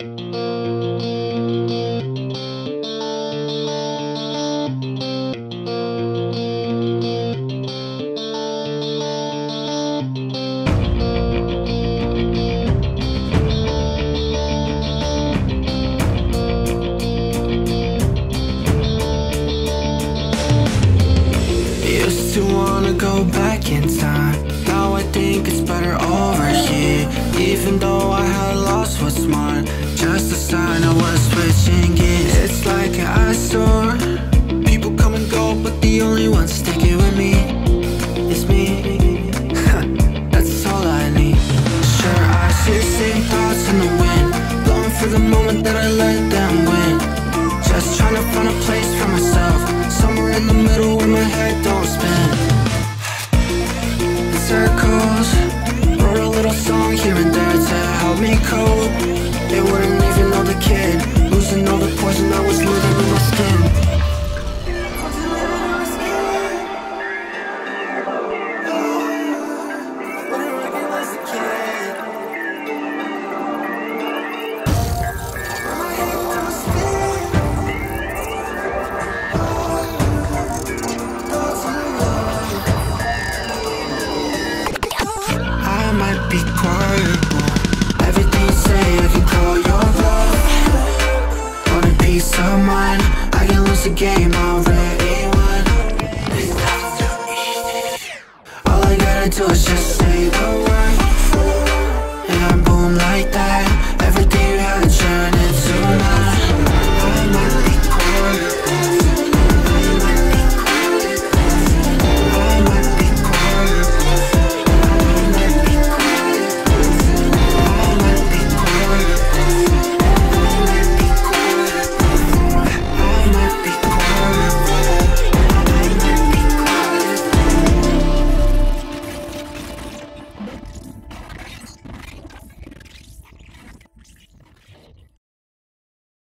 Used to wanna go back in time. Now I think it's Just a sign I was switching gears. It's like an eyesore People come and go But the only one sticking with me Is me. That's all I need. Sure, I see the same thoughts in the wind. Blowing for the moment that I let them win. Just trying to find a place for myself. Somewhere in the middle where my head don't spin be quiet Everything you say I can call your bluff a piece of mind I game already won. All I gotta do is just say the word.